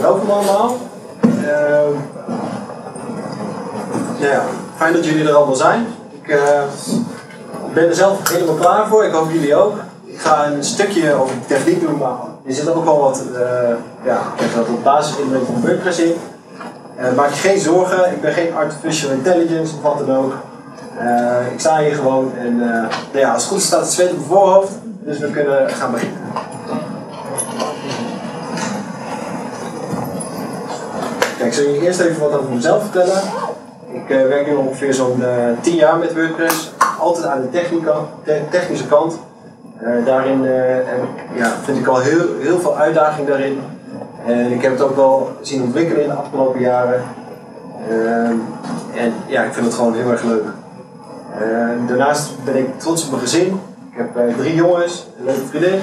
welkom allemaal. Uh, ja, fijn dat jullie er allemaal zijn. Ik uh, ben er zelf helemaal klaar voor, ik hoop jullie ook. Ik ga een stukje over techniek doen, maar er zit ook wel wat, ja, dat op in van WordPress in. maak je geen zorgen, ik ben geen artificial intelligence of wat dan ook. ik sta hier gewoon en nou ja, als het goed staat het zweet op mijn voorhoofd, dus we kunnen gaan beginnen. Ik zal je eerst even wat over mezelf vertellen. Ik uh, werk nu ongeveer zo'n uh, 10 jaar met WordPress. Altijd aan de technica, technische kant. Uh, daarin ja, vind ik al heel, heel veel uitdaging daarin. En ik heb het ook wel zien ontwikkelen in de afgelopen jaren. en ja, ik vind het gewoon heel erg leuk. daarnaast ben ik trots op mijn gezin. Ik heb drie jongens, een leuke vriendin.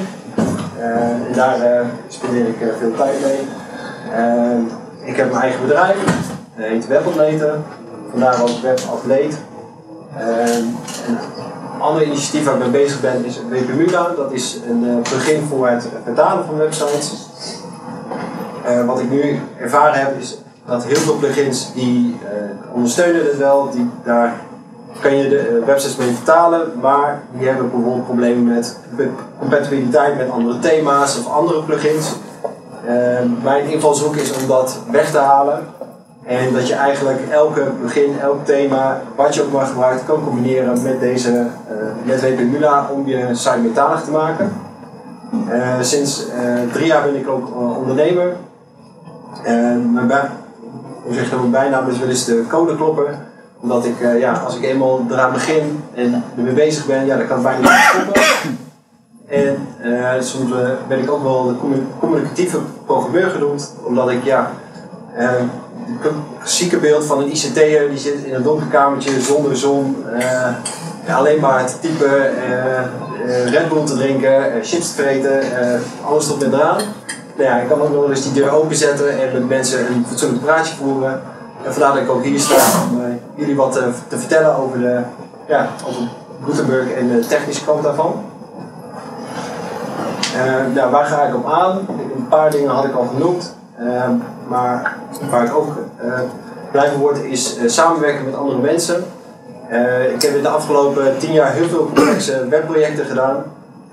en daar spendeer ik veel tijd mee. Ik heb mijn eigen bedrijf, dat heet Webatleten, vandaar ook Webatleet. een ander initiatief waar ik mee bezig ben is WPMULA, dat is een uh, plugin voor het vertalen van websites. Uh, wat ik nu ervaren heb is dat heel veel plugins die ondersteunen het wel, die, daar kan je de websites mee vertalen, maar die hebben bijvoorbeeld problemen met compatibiliteit met andere thema's of andere plugins. Ehm, mijn invalshoek is om dat weg te halen. En dat je eigenlijk elke begin, elk thema, wat je ook maar gebruikt, kan combineren met deze uh, met WP Mula om je site metalig te maken. Uh, sinds uh, drie jaar ben ik ook ondernemer. En mijn, hoe zeg je mijn bijnaam is wel eens de codeklopper. Omdat ik, ja, als ik eenmaal eraan begin en ermee bezig ben, ja, dan kan ik bijna niet stoppen. En uh, soms uh, ben ik ook wel de communicatieve programmeur genoemd, omdat ik ja, uh, het klassieke beeld van een ICT'er die zit in een donker kamertje zonder zon, alleen maar te typen, Red Bull te drinken, chips te vreten, alles tot met. Nou ja, ik kan ook wel eens die deur openzetten en met mensen een fatsoenlijk praatje voeren. En vandaar dat ik ook hier sta om jullie wat te vertellen over, de, ja, over Gutenberg en de technische kant daarvan. Nou, waar ga ik op aan? Een paar dingen had ik al genoemd. Uh, maar waar ik ook uh, blij van word is uh, samenwerken met andere mensen. ik heb in de afgelopen tien jaar heel veel complexe webprojecten gedaan.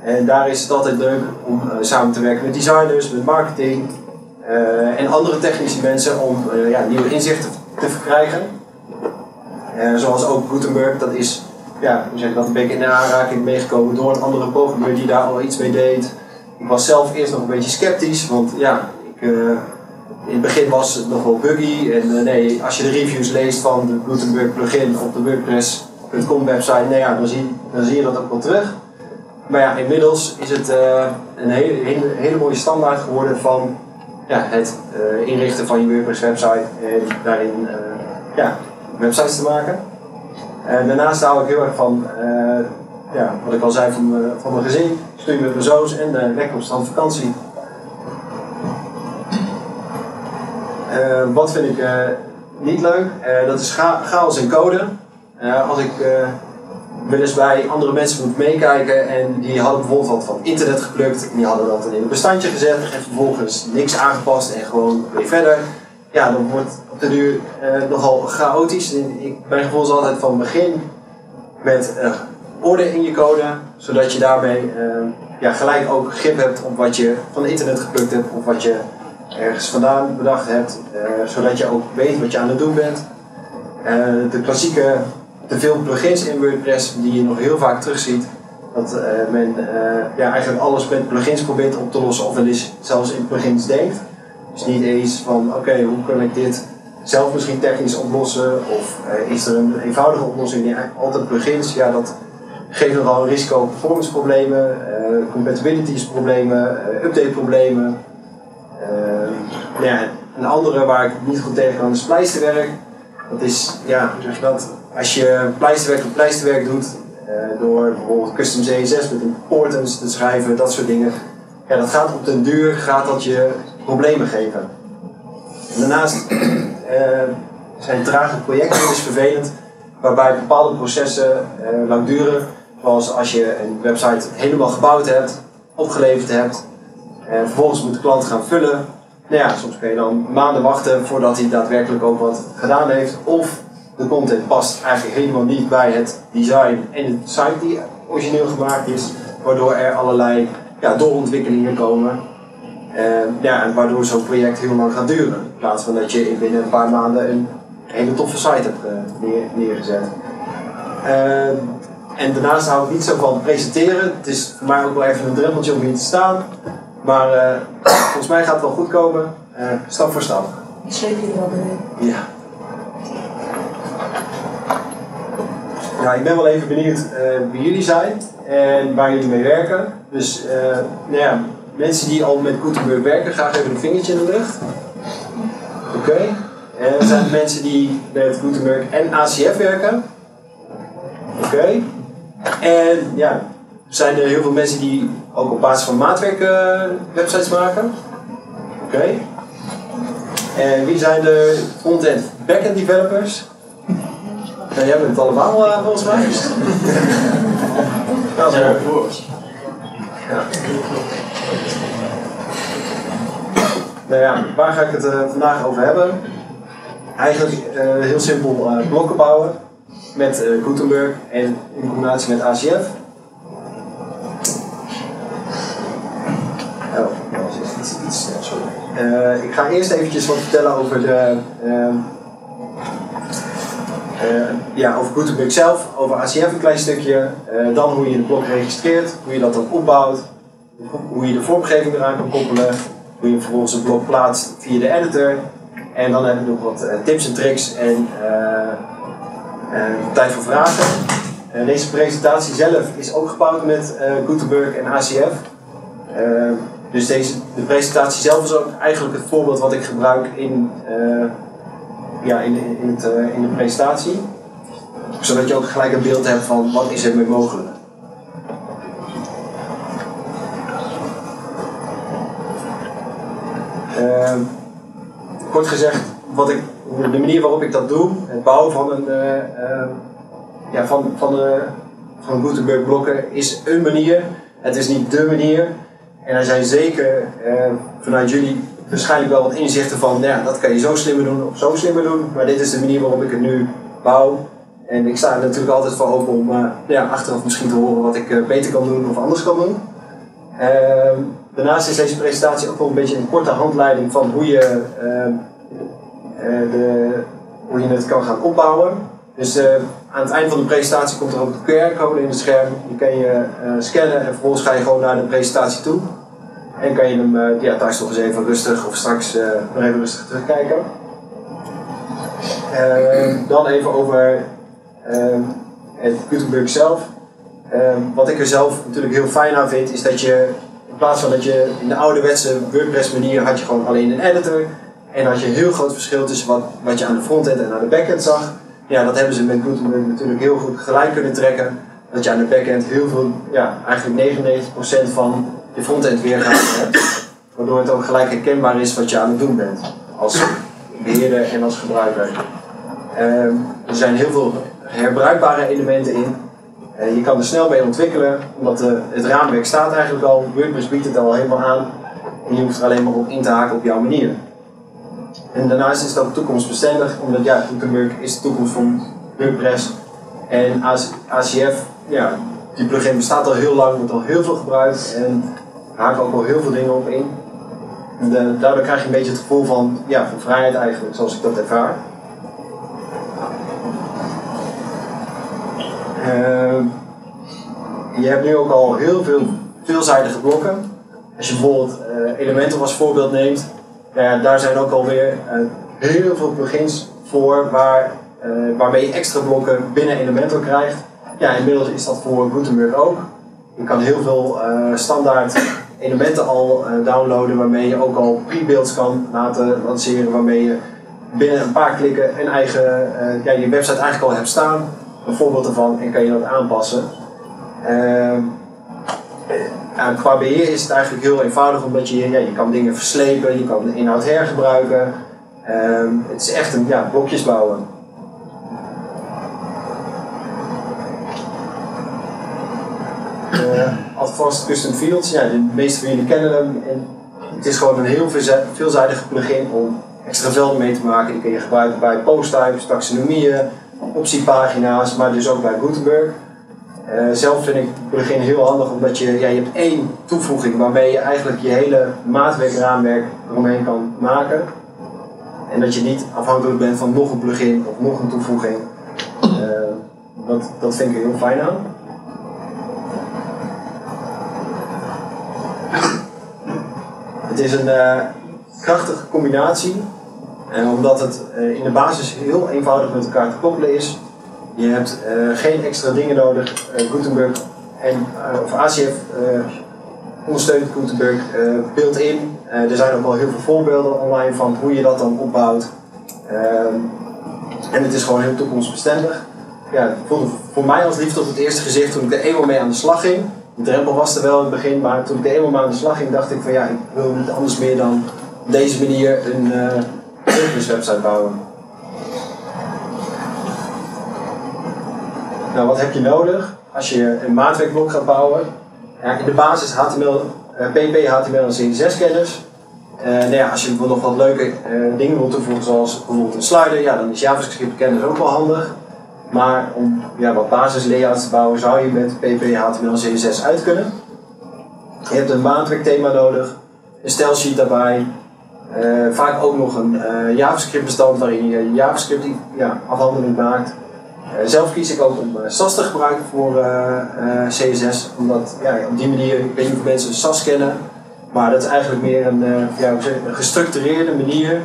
En daar is het altijd leuk om samen te werken met designers, met marketing en andere technische mensen om ja, nieuwe inzichten te verkrijgen. zoals ook Gutenberg, dat is ja, hoe zeg ik dat, een beetje in aanraking meegekomen door een andere programmeur die daar al iets mee deed. Ik was zelf eerst nog een beetje sceptisch, want ja, ik, uh, in het begin was het nog wel buggy. En uh, nee, als je de reviews leest van de Gutenberg plugin op de WordPress.com website, nee, ja, dan, zie, dan zie je dat ook wel terug. Maar ja, inmiddels is het uh, een hele, hele, mooie standaard geworden van ja, het inrichten van je WordPress website en daarin ja, websites te maken. En daarnaast hou ik heel erg van ja, wat ik al zei van, van mijn gezin, stuur met mijn zoons en uh, lekker op vakantie. Uh, wat vind ik niet leuk? dat is chaos en code. als ik wel eens bij andere mensen moet meekijken en die hadden bijvoorbeeld wat van internet geplukt en die hadden dat in een bestandje gezet en vervolgens niks aangepast en gewoon weer verder. Ja, dan wordt op de duur nogal chaotisch. ik, mijn gevoel is altijd van begin met orde in je code, zodat je daarmee uh, ja, gelijk ook grip hebt op wat je van internet geplukt hebt of wat je ergens vandaan bedacht hebt, uh, zodat je ook weet wat je aan het doen bent. Uh, de klassieke, te veel plugins in WordPress die je nog heel vaak terugziet, dat men ja, eigenlijk alles met plugins probeert op te lossen of wel zelfs in plugins denkt. Dus niet eens van oké, hoe kan ik dit zelf misschien technisch oplossen of is er een eenvoudige oplossing die altijd plugins, ja dat geeft nogal een risico performance problemen, uh, compatibility problemen, uh, update problemen. Uh, ja, een andere waar ik niet goed tegen kan is pleisterwerk. Dat is, ja, dat, als je pleisterwerk op pleisterwerk doet, door bijvoorbeeld custom CSS met importance te schrijven, dat soort dingen. Ja, dat gaat op den duur gaat dat je problemen geven. En daarnaast zijn trage projecten dus vervelend, waarbij bepaalde processen lang duren Zoals als je een website helemaal gebouwd hebt, opgeleverd hebt, en vervolgens moet de klant gaan vullen. nou ja, soms kun je dan maanden wachten voordat hij daadwerkelijk ook wat gedaan heeft. Of de content past eigenlijk helemaal niet bij het design en de site die origineel gemaakt is. Waardoor er allerlei ja, doorontwikkelingen komen. En, ja, en waardoor zo'n project heel lang gaat duren. In plaats van dat je binnen een paar maanden een hele toffe site hebt eh, neer, neergezet. Uh, en daarnaast hou ik niet zo van presenteren. Het is voor mij ook wel even een drempeltje om hier te staan. Maar uh, volgens mij gaat het wel goed komen. Uh, stap voor stap. Ik sleep je er wel doorheen. Ja. Ja, ik ben wel even benieuwd uh, wie jullie zijn en waar jullie mee werken. Dus nou ja, mensen die al met Gutenberg werken, graag even een vingertje in de lucht. Oké. Okay. En zijn er mensen die met Gutenberg en ACF werken? Oké. Okay. En ja, zijn er heel veel mensen die ook op basis van maatwerk uh, websites maken? Oké. Okay. En wie zijn de front-end back-end developers? Nou, jij bent het allemaal uh, volgens mij. Dat is mooi. Ja. Nou ja, waar ga ik het uh, vandaag over hebben? Eigenlijk heel simpel blokken bouwen met Gutenberg en in combinatie met ACF. Oh, dat was iets, iets snel, sorry. ik ga eerst eventjes wat vertellen over de uh, ja, over Gutenberg zelf, over ACF een klein stukje, dan hoe je de blok registreert, hoe je dat dan opbouwt, hoe je de vormgeving eraan kan koppelen, hoe je vervolgens een blok plaatst via de editor. En dan hebben we nog wat tips en tricks en tijd voor vragen. deze presentatie zelf is ook gebouwd met Gutenberg en ACF. dus deze, de presentatie zelf is ook eigenlijk het voorbeeld wat ik gebruik in ja, in, in, het, uh, in de presentatie. Zodat je ook gelijk een beeld hebt van wat is er mee mogelijk. Uh, kort gezegd, wat ik, de manier waarop ik dat doe, het bouwen van een uh, ja, van, van, de, van Gutenberg blokken is een manier. Het is niet de manier. En er zijn zeker vanuit jullie waarschijnlijk wel wat inzichten van, ja, dat kan je zo slimmer doen of zo slimmer doen. Maar dit is de manier waarop ik het nu bouw. En ik sta er natuurlijk altijd voor open om uh, ja, achteraf misschien te horen wat ik beter kan doen of anders kan doen. Uh, daarnaast is deze presentatie ook wel een beetje een korte handleiding van hoe je, ehm, eh, de, hoe je het kan gaan opbouwen. Dus aan het eind van de presentatie komt er ook een QR-code in het scherm. Die kan je scannen en vervolgens ga je gewoon naar de presentatie toe. En kan je hem ja, thuis nog eens even rustig of straks nog even rustig terugkijken. Uh, dan even over ehm, het Gutenberg zelf. Ehm, wat ik er zelf natuurlijk heel fijn aan vind, is dat je in plaats van dat je in de ouderwetse WordPress manier had je gewoon alleen een editor. En had je een heel groot verschil tussen wat, wat je aan de frontend en aan de backend zag. Ja, dat hebben ze met Gutenberg natuurlijk heel goed gelijk kunnen trekken. Dat je aan de backend heel veel, ja, eigenlijk 99% van je frontend weergave hebt. Waardoor het ook gelijk herkenbaar is wat je aan het doen bent. Als beheerder en als gebruiker. Ehm, er zijn heel veel herbruikbare elementen in. Uh, je kan er snel mee ontwikkelen, omdat de, het raamwerk staat eigenlijk al. WordPress biedt het al helemaal aan. En je hoeft er alleen maar op in te haken op jouw manier. En daarnaast is het ook toekomstbestendig, omdat ja, Gutenberg is de toekomst van WordPress. En ACF, ja, die plugin bestaat al heel lang, wordt al heel veel gebruikt. En haken ook al heel veel dingen op in. En daardoor krijg je een beetje het gevoel van, ja, van vrijheid eigenlijk, zoals ik dat ervaar. Uh, je hebt nu ook al heel veel veelzijdige blokken. Als je bijvoorbeeld uh, Elementor als voorbeeld neemt, ja, daar zijn ook alweer uh, heel veel plugins voor waar, eh, waarmee je extra blokken binnen Elementor krijgt. Ja, inmiddels is dat voor Gutenberg ook. Je kan heel veel standaard elementen al downloaden waarmee je ook al pre-builds kan laten lanceren, waarmee je binnen een paar klikken een eigen, ja, je website eigenlijk al hebt staan, een voorbeeld ervan, en kan je dat aanpassen. Uh, qua beheer is het eigenlijk heel eenvoudig, omdat je, ja, je kan dingen verslepen, je kan inhoud hergebruiken. Ehm, het is echt een ja, blokjes bouwen. Uh, Advanced Custom Fields, ja, de meeste van jullie kennen hem. En het is gewoon een heel veelzijdige plugin om extra velden mee te maken. Die kun je gebruiken bij posttypes, taxonomieën, optiepagina's, maar dus ook bij Gutenberg. Uh, zelf vind ik plugin heel handig omdat je, ja, je hebt één toevoeging waarmee je eigenlijk je hele maatwerkraamwerk eromheen kan maken. En dat je niet afhankelijk bent van nog een plugin of nog een toevoeging. Uh, dat, dat vind ik heel fijn aan. Het is een uh, krachtige combinatie. En omdat het in de basis heel eenvoudig met elkaar te koppelen is, je hebt uh, geen extra dingen nodig. Uh, Gutenberg en, uh, of ACF ondersteunt Gutenberg built-in. er zijn ook al heel veel voorbeelden online van hoe je dat dan opbouwt. Ehm, en het is gewoon heel toekomstbestendig. Ja, voelde voor mij als liefde op het eerste gezicht toen ik er eenmaal mee aan de slag ging. De drempel was er wel in het begin, maar toen ik er eenmaal mee aan de slag ging, dacht ik van ja, ik wil niet anders meer dan op deze manier een uh, website bouwen. Nou, wat heb je nodig als je een maatwerkblok gaat bouwen? Ja, in de basis HTML, uh, PP, HTML en CSS-kennis. Uh, nou ja, als je nog wat leuke uh, dingen wilt toevoegen, zoals bijvoorbeeld een slider, ja, dan is JavaScript-kennis ook wel handig. Maar om ja, wat basis-layouts te bouwen, zou je met PP, HTML en CSS uit kunnen. Je hebt een maatwerkthema nodig, een stijlsheet daarbij, vaak ook nog een JavaScript-bestand waarin je JavaScript ja, afhandeling maakt. Eh, zelf kies ik ook om SAS te gebruiken voor eh, eh, CSS, omdat ja, op die manier, ik weet niet of mensen SAS kennen, maar dat is eigenlijk meer een, ja, een gestructureerde manier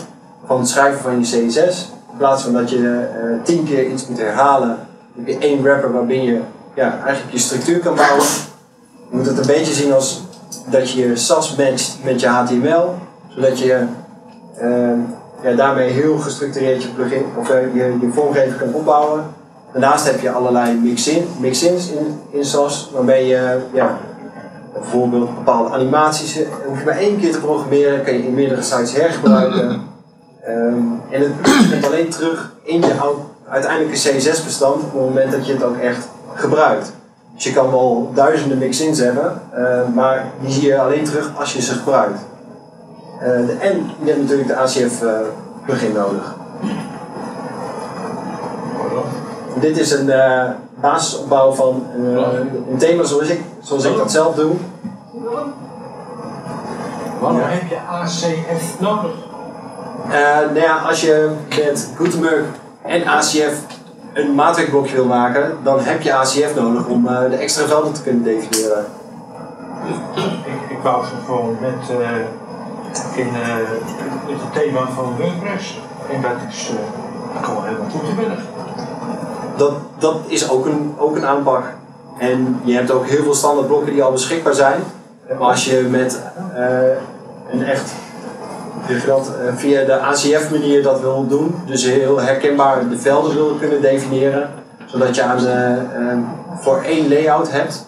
van het schrijven van je CSS. In plaats van dat je tien keer iets moet herhalen, heb je één wrapper waarbinnen je ja, eigenlijk je structuur kan bouwen. Je moet het een beetje zien als dat je je SAS matcht met je HTML, zodat je ja, daarmee heel gestructureerd je plugin of je, je vormgeving kan opbouwen. Daarnaast heb je allerlei mix-in, mix-ins in, in SAS, waarmee je ja, bijvoorbeeld bepaalde animaties, eh, hoef je maar één keer te programmeren, kan je in meerdere sites hergebruiken. Um, en het komt alleen terug in je uiteindelijke CSS-bestand op het moment dat je het ook echt gebruikt. Dus je kan wel duizenden mix-ins hebben, uh, maar die zie je alleen terug als je ze gebruikt. Uh, de, en je hebt natuurlijk de ACF-plugin nodig. Dit is een uh, basisopbouw van uh, een thema zoals ik, zoals ik dat zelf doe. Waarom heb je ACF nodig? Uh, nou ja, als je met Gutenberg en ACF een maatwerkblokje wil maken, dan heb je ACF nodig om de extra velden te kunnen definiëren. Ik, ik wou ze gewoon met, in, het thema van WordPress en dat is gewoon helemaal goed te dat, dat is ook een, ook een aanpak. En je hebt ook heel veel standaardblokken die al beschikbaar zijn. Maar als je met uh, een echt dat, uh, via de ACF-manier dat wil doen, dus heel herkenbaar de velden wil kunnen definiëren, zodat je aan de, uh, voor één layout hebt,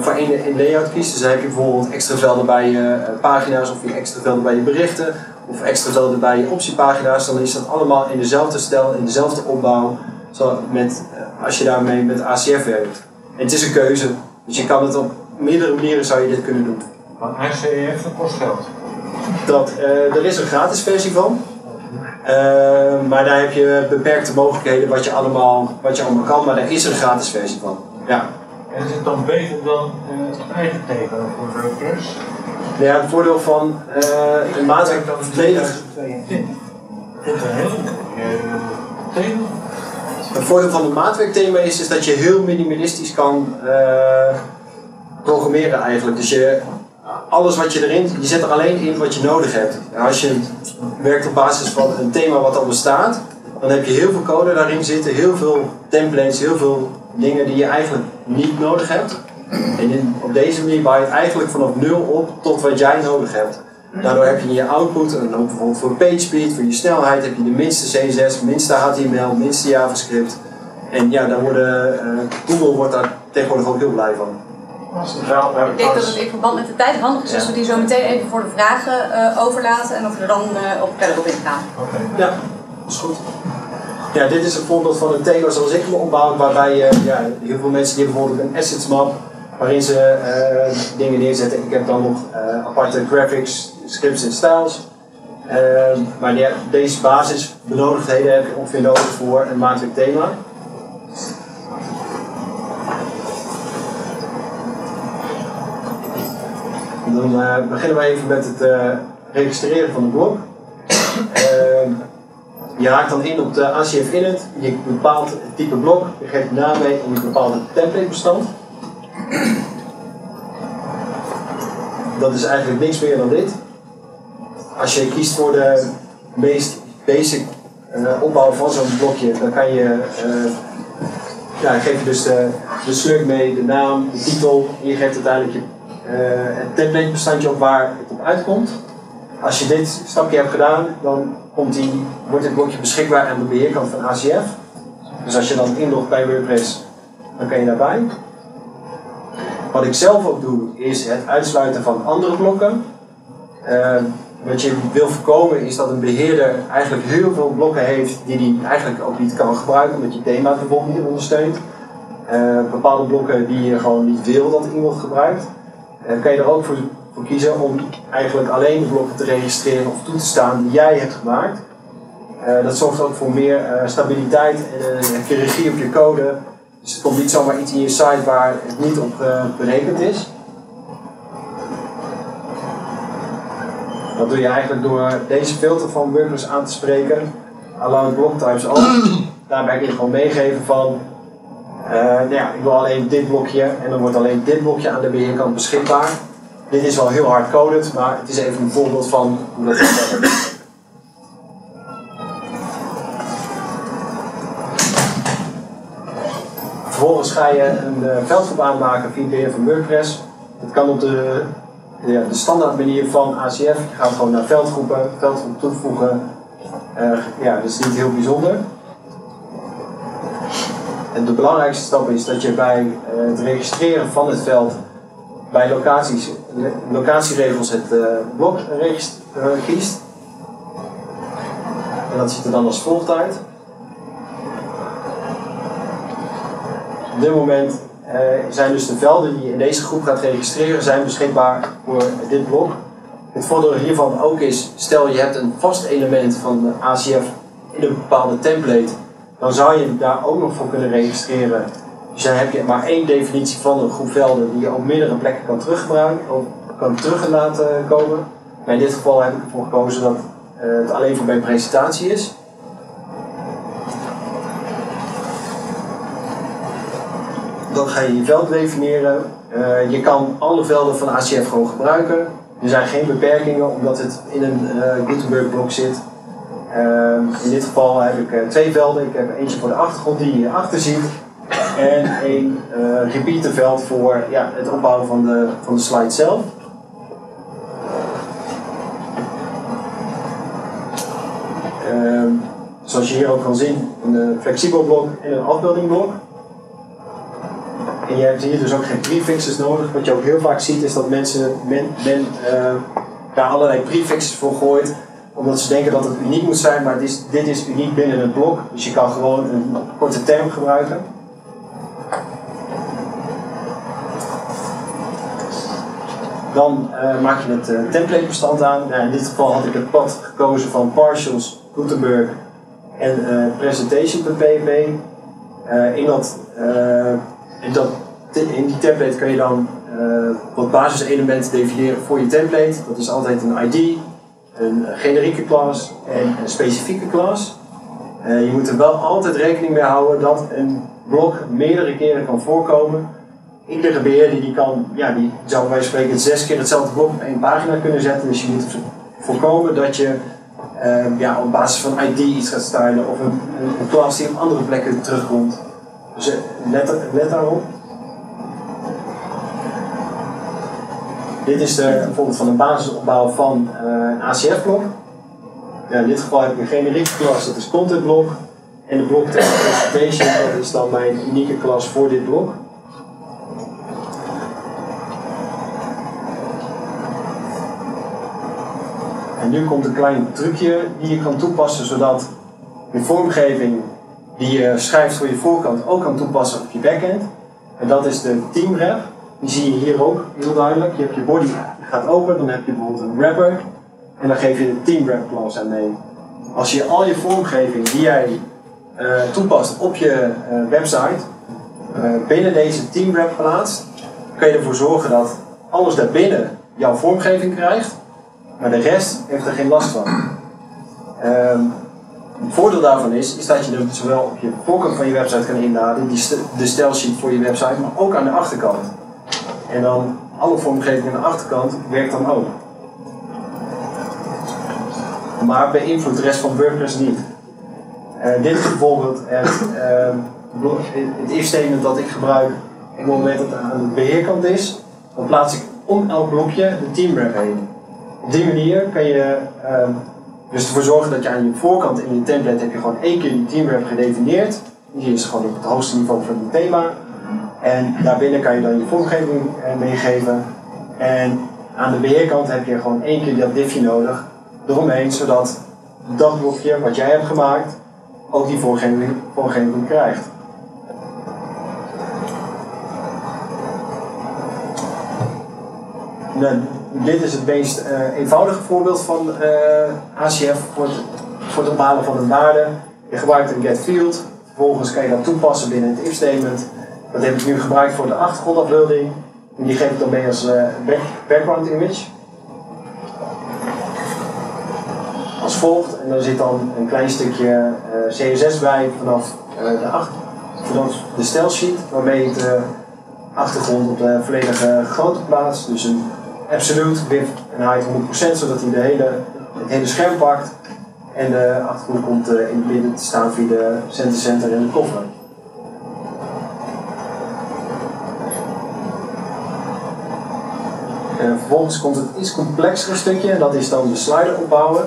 voor één, één, layout kiest. Dus dan heb je bijvoorbeeld extra velden bij je pagina's of je extra velden bij je berichten of extra velden bij je optiepagina's. Dan is dat allemaal in dezelfde stijl, in dezelfde opbouw zo met, eh, als je daarmee met ACF werkt. En het is een keuze, dus je kan het op meerdere manieren zou je dit kunnen doen. Maar ACF dat kost geld? Dat, uh, er is een gratis versie van. Uh, maar daar heb je beperkte mogelijkheden wat je, allemaal, wat je allemaal kan, maar er is een gratis versie van. Ja. En is het dan beter dan uh, het eigen thema voor WordPress? Ja, het voordeel van uh, een maatwerk dan volledig. Het een heel het voordeel van het maatwerkthema is, is dat je heel minimalistisch kan uh, programmeren eigenlijk. Dus je, alles wat je erin, je zet er alleen in wat je nodig hebt. als je werkt op basis van een thema wat al bestaat, dan heb je heel veel code daarin zitten, heel veel templates, heel veel dingen die je eigenlijk niet nodig hebt. En in, op deze manier bouw je het eigenlijk vanaf nul op tot wat jij nodig hebt. Daardoor heb je in je output, en ook bijvoorbeeld voor page speed, voor je snelheid, heb je de minste CSS, minste HTML, minste JavaScript. En ja, daar worden, uh, Google wordt daar tegenwoordig ook heel blij van. Ik denk dat het in verband met de tijd handig is als we die zo meteen even voor de vragen uh, overlaten en dat we er dan uh, op verder op ingaan. Okay. Ja, dat is goed. Ja, dit is een voorbeeld van een thema zoals ik me opbouw, waarbij uh, ja, heel veel mensen die bijvoorbeeld een assets map waarin ze dingen neerzetten. Ik heb dan nog aparte graphics, scripts en styles. maar deze basisbenodigdheden heb je ongeveer nodig voor een maandelijk thema. Dan beginnen we even met het registreren van de blok. Ehm, je haakt dan in op de ACF Init, je bepaalt het type blok, je geeft naam mee en je bepaalt het templatebestand. Dat is eigenlijk niks meer dan dit. Als je kiest voor de meest basic uh, opbouw van zo'n blokje, dan kan je, uh, ja, geef je dus de, de mee, de naam, de titel en je geeft uiteindelijk je, uh, het templatebestandje op waar het op uitkomt. Als je dit stapje hebt gedaan, dan komt wordt dit blokje beschikbaar aan de beheerkant van ACF. Dus als je dan inlogt bij WordPress, dan kan je daarbij. Wat ik zelf ook doe, is het uitsluiten van andere blokken. Wat je wil voorkomen is dat een beheerder eigenlijk heel veel blokken heeft die hij eigenlijk ook niet kan gebruiken, omdat je thema bijvoorbeeld niet ondersteunt. Uh, bepaalde blokken die je gewoon niet wil dat iemand gebruikt. Uh, kan je er ook voor voor kiezen om eigenlijk alleen de blokken te registreren of toe te staan die jij hebt gemaakt. Uh, dat zorgt ook voor meer stabiliteit en regie op je code. Dus er komt niet zomaar iets in je site waar het niet op berekend is. Dat doe je eigenlijk door deze filter van WordPress aan te spreken. Allow block types ook. Daarbij kun je gewoon meegeven van nou ja, ik wil alleen dit blokje en dan wordt alleen dit blokje aan de beheerkant beschikbaar. Dit is wel heel hard coded, maar het is even een voorbeeld van hoe dat werkt. Vervolgens ga je een uh, veldgroep aanmaken via beheer van WordPress. Dat kan op de, ja, de standaard manier van ACF. Gaat gewoon naar veldgroepen, veldgroep toevoegen. Uh, ja, dat is niet heel bijzonder. En de belangrijkste stap is dat je bij uh, het registreren van het veld bij locaties, locatieregels het uh, blok kiest. En dat ziet er dan als volgt uit. Op dit moment zijn dus de velden die je in deze groep gaat registreren, zijn beschikbaar voor dit blok. Het voordeel hiervan ook is, stel je hebt een vast element van ACF in een bepaalde template, dan zou je daar ook nog voor kunnen registreren dus dan heb je maar één definitie van een groep velden die je op meerdere plekken kan teruggebruiken of kan terug laten komen. Maar in dit geval heb ik ervoor gekozen dat uh, het alleen voor mijn presentatie is. Dan ga je je veld definiëren. Uh, je kan alle velden van ACF gewoon gebruiken. Er zijn geen beperkingen omdat het in een uh, Gutenberg blok zit. in dit geval heb ik twee velden. Ik heb eentje voor de achtergrond die je hierachter ziet en een repeaterveld voor ja, het opbouwen van de, van de slide zelf. Uh, zoals je hier ook kan zien, een flexibel blok en een afbeeldingblok. En je hebt hier dus ook geen prefixes nodig. Wat je ook heel vaak ziet is dat mensen men, men, uh, daar allerlei prefixes voor gooit omdat ze denken dat het uniek moet zijn, maar dit is, dit is uniek binnen het blok. Dus je kan gewoon een korte term gebruiken. Dan uh, maak je het uh, templatebestand aan. Nou, in dit geval had ik het pad gekozen van partials, Gutenberg en presentation.php. in, dat, in, dat, in die template kun je dan wat basiselementen definiëren voor je template. Dat is altijd een ID, een generieke klas en een specifieke klas. je moet er wel altijd rekening mee houden dat een blok meerdere keren kan voorkomen iedere beheerder die kan, ja, die zou bij spreken zes keer hetzelfde blok op één pagina kunnen zetten. Dus je moet voorkomen dat je uh, ja, op basis van ID iets gaat stylen of een, een, klas die op andere plekken terugkomt. Dus uh, let, daarop. Dit is de, bijvoorbeeld van een basisopbouw van uh, een ACF-blok. Ja, in dit geval heb ik een generieke klas, dat is content blok. En de blok presentation, dat is dan mijn unieke klas voor dit blok. En nu komt een klein trucje die je kan toepassen zodat je vormgeving die je schrijft voor je voorkant ook kan toepassen op je backend. En dat is de teamrep. Die zie je hier ook heel duidelijk. Je hebt je body gaat open, dan heb je bijvoorbeeld een wrapper. En dan geef je de team wrap class aan mee. Als je al je vormgeving die jij uh, toepast op je uh, website binnen deze team wrap plaatst, kan je ervoor zorgen dat alles daarbinnen jouw vormgeving krijgt, maar de rest heeft er geen last van. Um, het voordeel daarvan is, is dat je hem zowel op je voorkant van je website kan inladen, die de stelsheet voor je website, maar ook aan de achterkant. En dan alle vormgeving aan de achterkant werkt dan ook. Maar beïnvloedt de rest van WordPress niet. Uh, dit is bijvoorbeeld het, uh, het dat ik gebruik op het moment dat het aan de beheerkant is. Dan plaats ik om elk blokje de teamwrap heen. Op die manier kan je uh, dus ervoor zorgen dat je aan je voorkant in je template heb je gewoon één keer die teamwrap gedefinieerd. Die is gewoon op het hoogste niveau van het thema. En daarbinnen kan je dan je vormgeving eh, meegeven. En aan de beheerkant heb je gewoon één keer dat diffje nodig eromheen, zodat dat blokje wat jij hebt gemaakt ook die vormgeving, vormgeving krijgt. Dit is het meest uh, eenvoudige voorbeeld van eh, ACF voor het, voor het ophalen van een waarde. Je gebruikt een get field, vervolgens kan je dat toepassen binnen het if statement. Dat heb ik nu gebruikt voor de achtergrondafbeelding. En die geef ik dan mee als uh, background image. Als volgt, en daar zit dan een klein stukje CSS bij vanaf, de, achter, de stelsheet, waarmee ik de achtergrond op de volledige grootte plaats. Dus een absolute width en height 100%, zodat hij de hele, het hele scherm pakt. En de achtergrond komt uh, in midden te staan via de center center en de koffer. En vervolgens komt het iets complexere stukje, en dat is dan de slider opbouwen.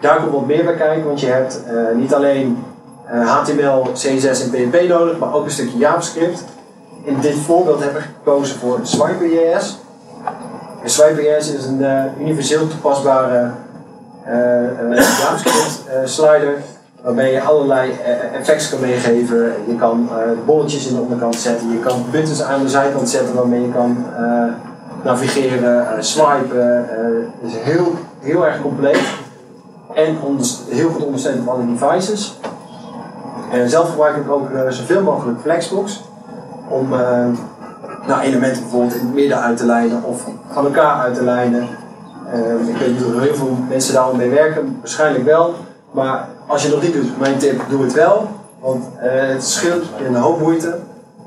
Daar komt wat meer bij kijken, want je hebt uh, niet alleen uh, HTML, CSS en PHP nodig, maar ook een stukje JavaScript. In dit voorbeeld heb ik gekozen voor Swiper.js. En Swiper.js is een uh, universeel toepasbare uh, JavaScript slider waarbij je allerlei effects kan meegeven. Je kan bolletjes in de onderkant zetten, je kan buttons aan de zijkant zetten waarmee je kan navigeren, swipen. Het is heel, heel erg compleet en heel goed ondersteund op alle devices. En zelf gebruik ik ook zoveel mogelijk Flexbox om nou, elementen bijvoorbeeld in het midden uit te lijnen of van elkaar uit te lijnen. Uh, ik weet niet of heel veel mensen daar mee werken, waarschijnlijk wel. Maar als je nog niet doet, mijn tip, doe het wel. Want uh, het scheelt in een hoop moeite.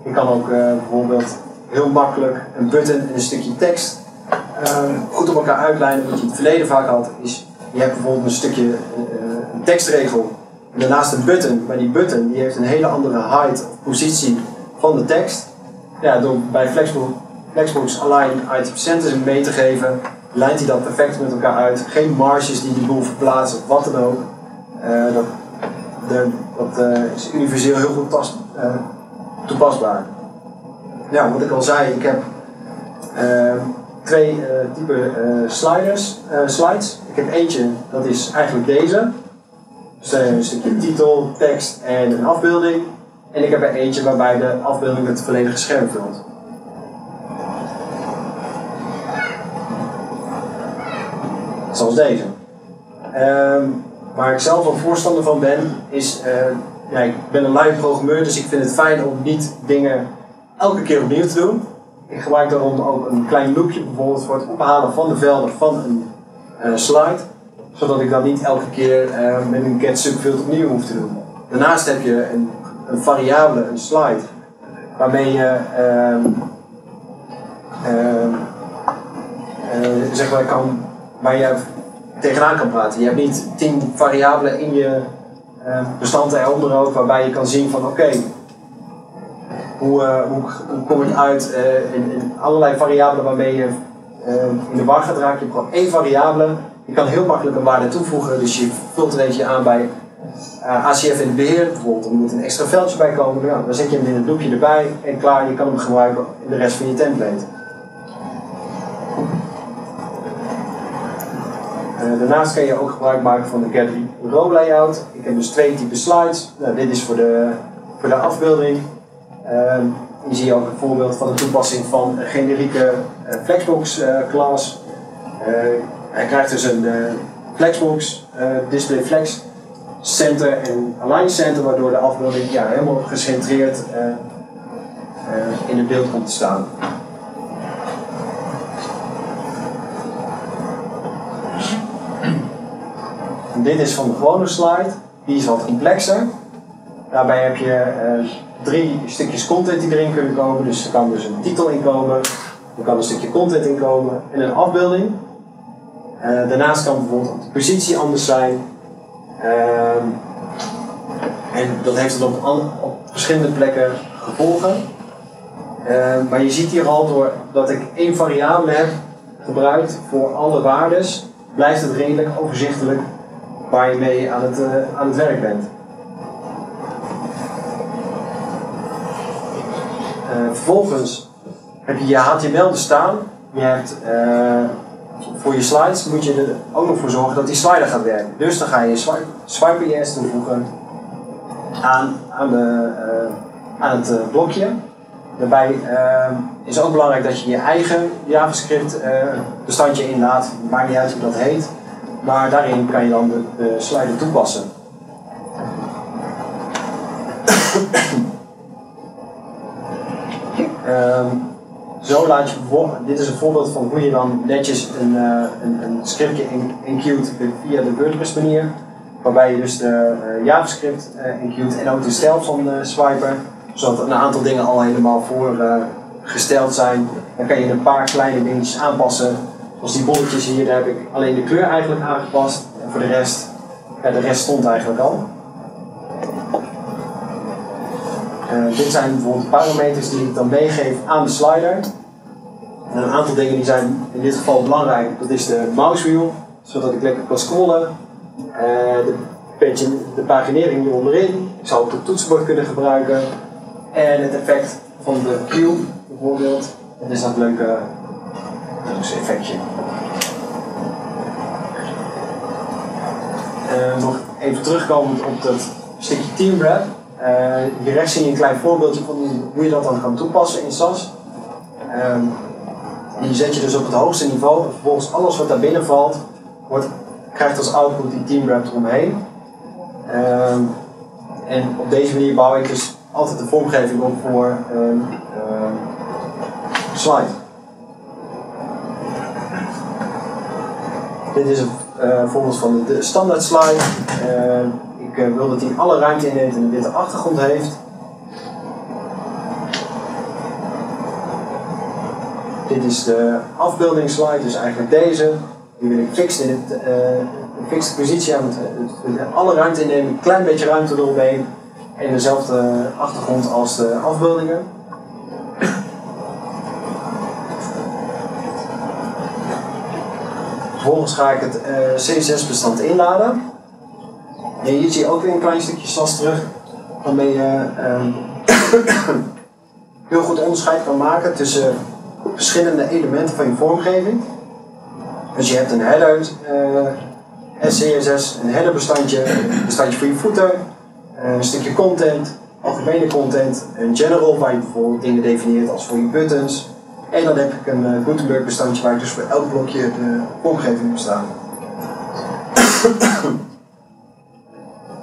Je kan ook uh, bijvoorbeeld heel makkelijk een button en een stukje tekst ehm, goed op elkaar uitlijnen. Wat je in het verleden vaak had, is je hebt bijvoorbeeld een stukje een tekstregel en daarnaast een button. Maar die button die heeft een hele andere height of positie van de tekst ja, door bij Flexbox, Flexbox Align Item Centers mee te geven, lijnt hij dat perfect met elkaar uit. Geen marges die die boel verplaatsen of wat dan ook. Uh, dat dat uh, is universeel heel goed uh, toepasbaar. Ja, wat ik al zei, ik heb twee type sliders, slides. Ik heb eentje, dat is eigenlijk deze. Dus een stukje titel, tekst en een afbeelding. En ik heb er eentje waarbij de afbeelding het volledige scherm vult. Zoals deze. Um, waar ik zelf een voorstander van ben, is, uh, ja, ik ben een live programmeur, dus ik vind het fijn om niet dingen elke keer opnieuw te doen. Ik gebruik daarom ook een klein loopje bijvoorbeeld voor het ophalen van de velden van een uh, slide, zodat ik dat niet elke keer uh, met een get subfield opnieuw hoef te doen. Daarnaast heb je een een variabele, een slide, waarmee je um, um, uh, zeg maar kan, waar je tegenaan kan praten. Je hebt niet tien variabelen in je uh, bestand eronder ook, waarbij je kan zien van oké, hoe, uh, hoe, hoe kom ik uit in, in, allerlei variabelen waarmee je in de war gaat raken. Je hebt gewoon één variabele. Je kan heel makkelijk een waarde toevoegen, dus je vult er eentje aan bij uh, eh, ACF in het beheer, bijvoorbeeld, er moet een extra veldje bij komen, nou, dan zet je hem in het doekje erbij en klaar, je kan hem gebruiken in de rest van je template. Uh, daarnaast kan je ook gebruik maken van de Get Row layout. Ik heb dus twee typen slides. Nou, dit is voor de, voor de afbeelding. Uh, Hier zie je ook een voorbeeld van de toepassing van een generieke uh, Flexbox class. hij krijgt dus een Flexbox Display Flex Center en Align Center, waardoor de afbeelding ja, helemaal gecentreerd in het beeld komt te staan. dit is van de gewone slide, die is wat complexer. Daarbij heb je uh, drie stukjes content die erin kunnen komen. Dus er kan dus een titel in komen, er kan een stukje content in komen en een afbeelding. Daarnaast kan bijvoorbeeld de positie anders zijn. Uh, en dat heeft dan op, op verschillende plekken gevolgen. Ehm, maar je ziet hier al door dat ik één variabele heb gebruikt voor alle waardes, blijft het redelijk overzichtelijk waar je mee aan het, uh, aan het werk bent. Vervolgens heb je je HTML er staan. Je hebt, uh, voor je slides moet je er ook nog voor zorgen dat die slider gaat werken. Dus dan ga je swipe, swiper toevoegen aan, aan, de, aan het blokje. Daarbij is ook belangrijk dat je je eigen JavaScript bestandje inlaat. Maakt niet uit hoe dat heet. Maar daarin kan je dan de, de slider toepassen. Zo laat je dit is een voorbeeld van hoe je dan netjes een, uh, een, een scriptje inqueued via de WordPress manier. Waarbij je dus de uh, JavaScript uh, inqueued en ook de stijl van de swiper. Zodat een aantal dingen al helemaal voorgesteld zijn. Dan kan je een paar kleine dingetjes aanpassen Zoals die bolletjes hier, daar heb ik alleen de kleur eigenlijk aangepast. En voor de rest, ja, de rest stond eigenlijk al. Uh, dit zijn bijvoorbeeld parameters die ik dan meegeef aan de slider. En een aantal dingen die zijn in dit geval belangrijk. Dat is de mouse wheel, zodat ik lekker kan scrollen. Uh, de, beetje de paginering hier onderin. Ik zou ook het toetsenbord kunnen gebruiken. En het effect van de cube bijvoorbeeld. Dat is dat leuke effectje. Uh, nog even terugkomend op dat stukje teamwrap. Hier rechts zie je een klein voorbeeldje van hoe je dat dan kan toepassen in SAS. Um, die zet je dus op het hoogste niveau. En vervolgens alles wat daar binnen valt, wordt, krijgt als output die teamwrap eromheen. Um, en op deze manier bouw ik dus altijd de vormgeving op voor een um, slide. Dit is een uh, voorbeeld van de standaard slide. Ik uh, wil dat hij alle ruimte inneemt en een witte achtergrond heeft. Dit is de afbeeldingsslide, dus eigenlijk deze. Die wil ik fixen in het, een fixe positie aan alle ruimte innemen, een klein beetje ruimte eromheen. En dezelfde achtergrond als de afbeeldingen. Vervolgens ga ik het uh, CSS-bestand inladen. En hier zie je ook weer een klein stukje SAS terug, waarmee je uh, heel goed onderscheid kan maken tussen verschillende elementen van je vormgeving. Dus je hebt een header, uh, CSS, een headerbestandje, een bestandje voor je footer, een stukje content, algemene content, een general waar je bijvoorbeeld dingen definieert als voor je buttons, en dan heb ik een uh, Gutenberg bestandje waar ik dus voor elk blokje de vormgeving heb staan.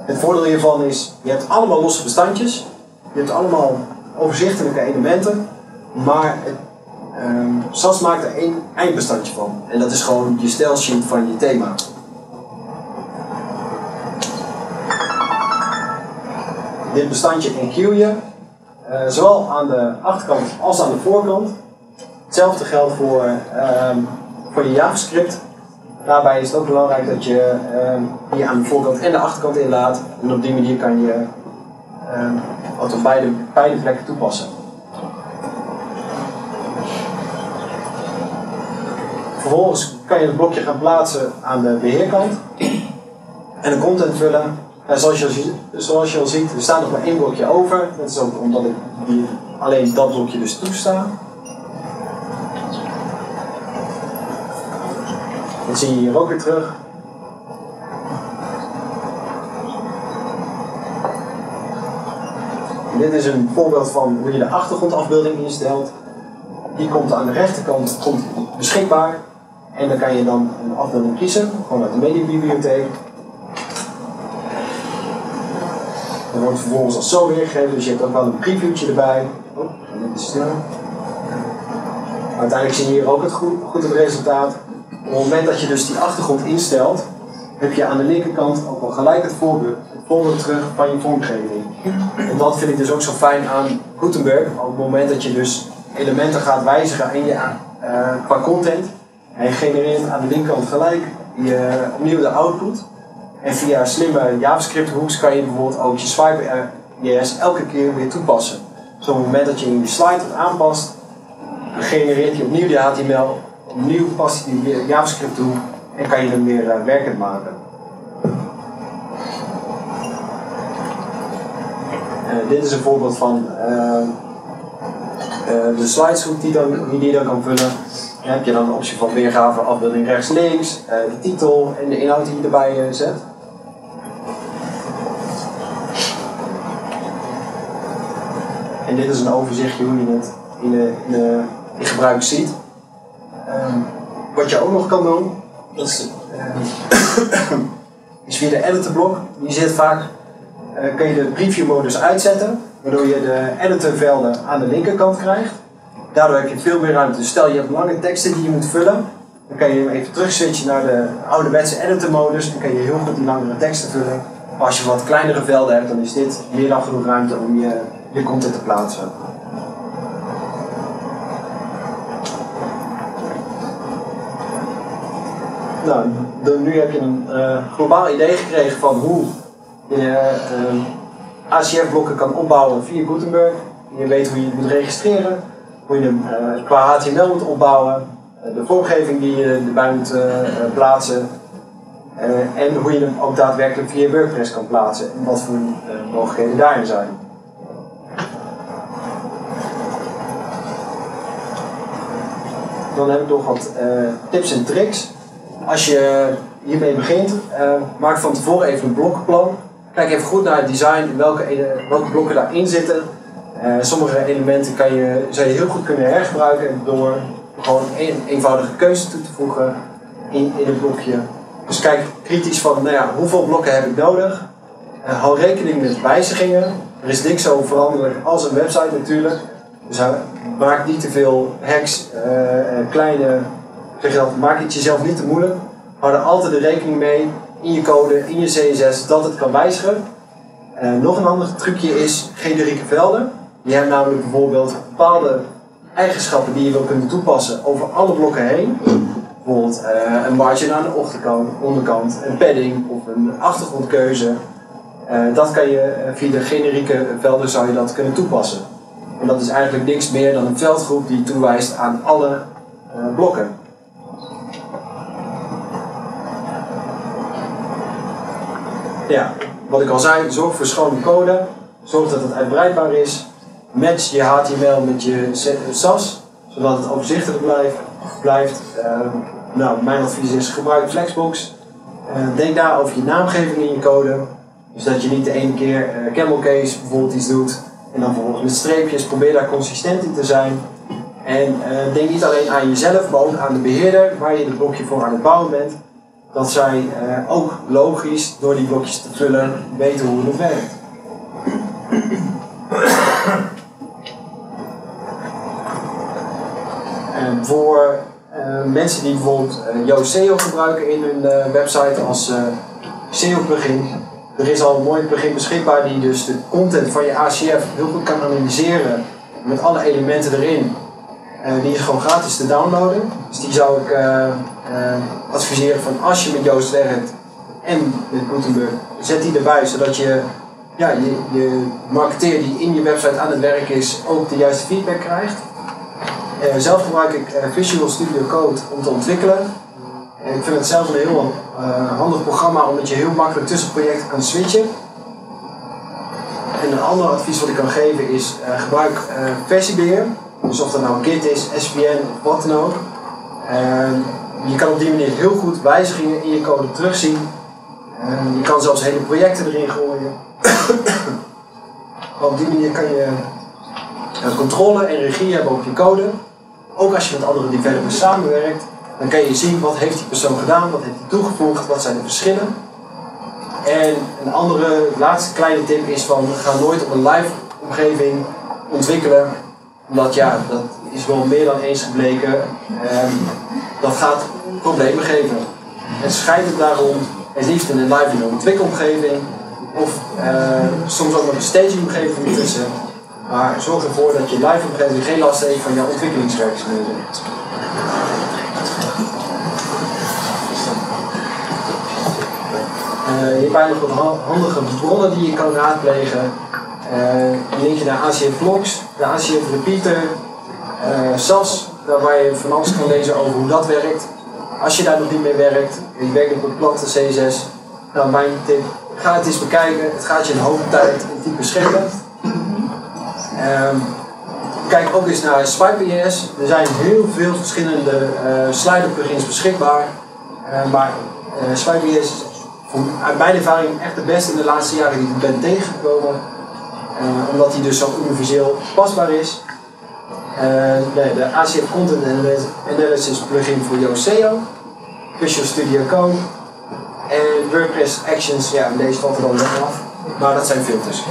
Het voordeel hiervan is, je hebt allemaal losse bestandjes. Je hebt allemaal overzichtelijke elementen. Maar um, SAS maakt er één eindbestandje van. En dat is gewoon je stijlsheet van je thema. Dit bestandje enqueue je, uh, zowel aan de achterkant als aan de voorkant. Hetzelfde geldt voor, um, voor je JavaScript. Daarbij is het ook belangrijk dat je um, die aan de voorkant en de achterkant inlaat. En op die manier kan je um, het op beide, beide plekken toepassen. Vervolgens kan je het blokje gaan plaatsen aan de beheerkant en de content vullen. En zoals je, zoals je al ziet, er staat nog maar één blokje over. Dat is ook omdat ik alleen dat blokje dus toesta. Dat zie je hier ook weer terug. dit is een voorbeeld van hoe je de achtergrondafbeelding instelt. Die komt aan de rechterkant komt beschikbaar. En dan kan je dan een afbeelding kiezen, gewoon uit de mediabibliotheek. Dat wordt vervolgens als zo weergegeven, dus je hebt ook wel een previewtje erbij. Oh. Uiteindelijk zie je hier ook het goed, goed het resultaat. Op het moment dat je dus die achtergrond instelt, heb je aan de linkerkant ook al gelijk het voorbeeld, terug van je vormgeving. En dat vind ik dus ook zo fijn aan Gutenberg. Op het moment dat je dus elementen gaat wijzigen in je, uh, qua content, en je genereert aan de linkerkant gelijk je, opnieuw de output. En via slimme JavaScript hooks kan je bijvoorbeeld ook je swipe JS elke keer weer toepassen. Dus op het moment dat je je slide aanpast, genereert hij opnieuw die HTML, opnieuw past hij die JavaScript toe en kan je hem weer uh, werkend maken. Uh, dit is een voorbeeld van uh, de slideshoek die, dan, dan kan vullen. Dan heb je dan de optie van weergave, afbeelding rechts-links, de titel en de inhoud die je erbij zet. En dit is een overzichtje hoe je het in de, de in gebruik ziet. Um, wat je ook nog kan doen, is, uh, via de editorblok. Die zit vaak, uh, kun je de preview modus uitzetten, waardoor je de editorvelden aan de linkerkant krijgt. Daardoor heb je veel meer ruimte. Dus stel je hebt lange teksten die je moet vullen, dan kan je even terug switchen naar de ouderwetse editor modus. Dan kan je heel goed die langere teksten vullen. Maar als je wat kleinere velden hebt, dan is dit meer dan genoeg ruimte om je, je content te plaatsen. Nou, nu heb je een uh, globaal idee gekregen van hoe je eh, ACF-blokken kan opbouwen via Gutenberg. Je weet hoe je het moet registreren, hoe je hem uh, qua HTML moet opbouwen, de vormgeving die je erbij moet plaatsen en hoe je hem ook daadwerkelijk via WordPress kan plaatsen en wat voor mogelijkheden daarin zijn. Dan heb ik nog wat tips en tricks als je hiermee begint, uh, maak van tevoren even een blokkenplan. Kijk even goed naar het design, welke, welke blokken daarin zitten. Uh, sommige elementen kan je, zou je heel goed kunnen hergebruiken door gewoon een eenvoudige keuze toe te voegen in, in het blokje. Dus kijk kritisch van, nou ja, hoeveel blokken heb ik nodig? Uh, hou rekening met wijzigingen. Er is niks zo veranderlijk als een website natuurlijk. Dus maak niet te veel hacks, kleine zeg je dat, maak het jezelf niet te moeilijk. Hou er altijd de rekening mee in je code, in je CSS, dat het kan wijzigen. Uh, nog een ander trucje is generieke velden. Je hebt namelijk bijvoorbeeld bepaalde eigenschappen die je wil kunnen toepassen over alle blokken heen. Bijvoorbeeld uh, een margin aan de onderkant, een padding of een achtergrondkeuze. Uh, dat kan je via de generieke velden zou je dat kunnen toepassen. En dat is eigenlijk niks meer dan een veldgroep die toewijst aan alle blokken. Ja, wat ik al zei, zorg voor schone code. Zorg dat het uitbreidbaar is. Match je HTML met je SAS, zodat het overzichtelijk blijft. blijft. Uh, nou, mijn advies is gebruik Flexbox. Uh, denk daar over je naamgeving in je code. Dus dat je niet de ene keer uh, camel case bijvoorbeeld iets doet en dan vervolgens met streepjes. Probeer daar consistent in te zijn. En denk niet alleen aan jezelf, maar ook aan de beheerder waar je het blokje voor aan het bouwen bent dat zij uh, ook logisch door die blokjes te vullen weten hoe het werkt. en voor uh, mensen die bijvoorbeeld Yoast SEO gebruiken in hun website als SEO plugin, er is al een mooi plugin beschikbaar die dus de content van je ACF heel goed kan analyseren met alle elementen erin die is gewoon gratis te downloaden. Dus die zou ik uh, uh, adviseren van als je met Joost werkt en met Gutenberg, zet die erbij zodat je, ja, je, je marketeer die in je website aan het werk is ook de juiste feedback krijgt. zelf gebruik ik Visual Studio Code om te ontwikkelen. ik vind het zelf een heel handig programma omdat je heel makkelijk tussen projecten kan switchen. En een ander advies wat ik kan geven is gebruik versiebeheer. Dus of dat nou Git is, SVN of wat dan ook. En je kan op die manier heel goed wijzigingen in je code terugzien. En je kan zelfs hele projecten erin gooien. Op die manier kan je controle en regie hebben op je code. Ook als je met andere developers samenwerkt, dan kan je zien wat heeft die persoon gedaan, wat heeft hij toegevoegd, wat zijn de verschillen. En een andere, laatste kleine tip is van ga nooit op een live omgeving ontwikkelen. Omdat ja, dat is wel meer dan eens gebleken. Um, dat gaat problemen geven. Het daarom het liefst in een live ontwikkelomgeving. Of uh, soms ook nog een staging omgeving. Maar zorg ervoor dat je live omgeving geen last heeft van jouw ontwikkelingswerkzaamheden. Uh, je hebt eigenlijk wat handige bronnen die je kan raadplegen. Uh, een linkje naar ACF Vlogs, de ACF Repeater, uh, SAS, waar je van alles kan lezen over hoe dat werkt. Als je daar nog niet mee werkt, je werkt op een platte C6, dan mijn tip, ga het eens bekijken. Het gaat je een hoop tijd en type schelen. Um, kijk ook eens naar SwipeJS. Er zijn heel veel verschillende uh, slider plugins beschikbaar. Uh, maar uh, SwipeJS is uit mijn ervaring echt de beste in de laatste jaren die ik ben tegengekomen. Omdat hij dus zo universeel pasbaar is. nee, de ACF Content Analysis plugin voor Yoast Visual Studio Code en WordPress Actions. Ja, deze valt er dan net af. Maar dat zijn filters.